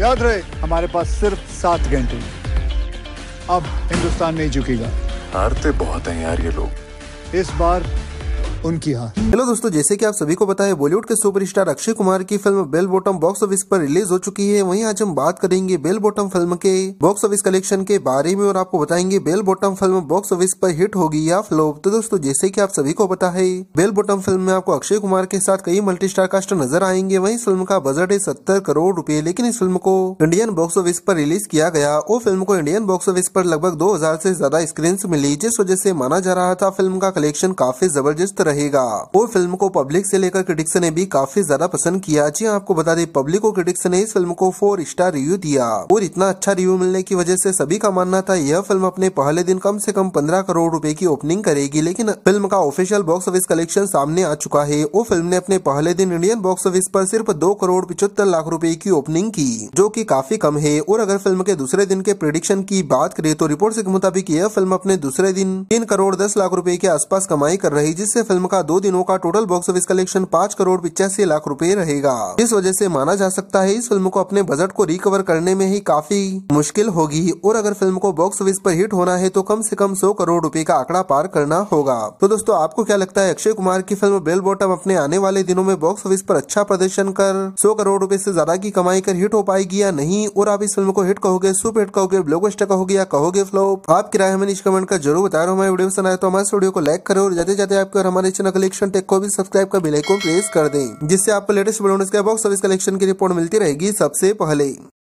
याद रहे हमारे पास सिर्फ़ सात घंटे। अब हिंदुस्तान नहीं झुकेगा। हारते बहुत हैं यार ये लोग। इस बार उनकी हार हेलो दोस्तों, जैसे कि आप सभी को है, बॉलीवुड के सुपरस्टार अक्षय कुमार की film Bell Bottom box office पर रिलीज़ हो चुकी है। वहीं आज हम बात करेंगे बेल बॉटम फ़िल्म के बॉक्स ऑफ़िस कलेक्शन के बारे में और आपको बताएँगे Bell Bottom film box office पर हिट होगी या फ्लॉप। तो दोस्तों, जैसे की आप सभी को पता है, बेल बॉटम फ़िल्म में आपको अक्षय कुमार के साथ कई मल्टी स्टार कास्ट नज़र आएँगे। वही फ़िल्म का बजट है सत्तर करोड़ रूपए, लेकिन इस फ़िल्म को इंडियन बॉक्स ऑफ़िस पर रिलीज़ किया गया। और फ़िल्म को इंडियन बॉक्स ऑफ़िस पर लगभग दो से ज़्यादा स्क्रीन मिली, जिस वजह से माना जा रहा था फ़िल्म का कलेक्शन काफ़ी ज़बरदस्त रहेगा। और फ़िल्म को पब्लिक से लेकर क्रिटिक्स ने भी काफ़ी ज़्यादा पसंद किया। जी हाँ, आपको बता दें पब्लिक और क्रिटिक्स ने इस फ़िल्म को फोर स्टार रिव्यू दिया और इतना अच्छा रिव्यू मिलने की वजह से सभी का मानना था यह फ़िल्म अपने पहले दिन कम से कम पंद्रह करोड़ रूपए की ओपनिंग करेगी लेकिन फ़िल्म का ऑफिशियल बॉक्स ऑफ़िस कलेक्शन सामने आ चुका है। वो फ़िल्म ने अपने पहले दिन इंडियन बॉक्स ऑफ़िस पर सिर्फ़ दो करोड़ पिछहत्तर लाख रूपए की ओपनिंग की जो की काफ़ी कम है। और अगर फ़िल्म के दूसरे दिन के प्रिडिक्शन की बात करें तो रिपोर्ट के मुताबिक यह फ़िल्म अपने दूसरे दिन तीन करोड़ दस लाख रूपए के आसपास कमाई कर रही जिससे फ़िल्म का दो दिनों का टोटल बॉक्स ऑफ़िस कलेक्शन पाँच करोड़ पिचासी लाख रुपए रहेगा। इस वजह से माना जा सकता है इस फ़िल्म को अपने बजट को रिकवर करने में ही काफ़ी मुश्किल होगी। और अगर फ़िल्म को बॉक्स ऑफ़िस पर हिट होना है तो कम से कम सौ करोड़ रुपए का आंकड़ा पार करना होगा। तो दोस्तों, आपको क्या लगता है, अक्षय कुमार की फ़िल्म बेल बॉटम अपने आने वाले दिनों में बॉक्स ऑफ़िस पर अच्छा प्रदर्शन कर सौ करोड़ रूपए ऐसी ज़्यादा की कमाई कर हिट हो पाएगी या नहीं? और आप इस फ़िल्म को हिट कहोगे सुपर हिट कहोगे ब्लॉकबस्टर कहोगे या कहोगे फ्लॉप आपकी राय हमें कमेंट कर ज़रूर बता रहे। हूँ हमारे वीडियो पसंद आए तो हमारे वीडियो को लाइक करो और जाते जाते आपको हमारे चैनल कलेक्शन टेक को भी सब्सक्राइब कर बेलाइकन प्रेस कर दें, जिससे आपको लेटेस्ट बॉक्स ऑफ़िस कलेक्शन की रिपोर्ट मिलती रहेगी सबसे पहले।